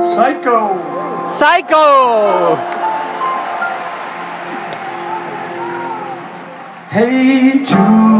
Psycho. Psycho. Hey Jude.